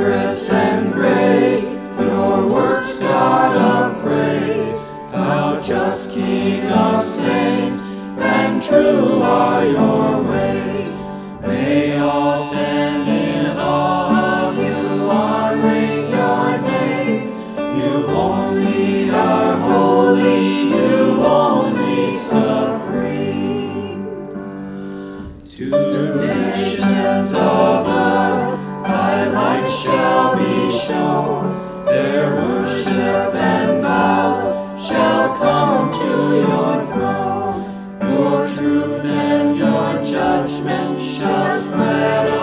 wondrous and great, your works, God of praise. Thou just King of saints, and true are your ways. May all stand in awe of you, honoring your name. You only are holy, you only supreme. To the nations of judgment shall spread.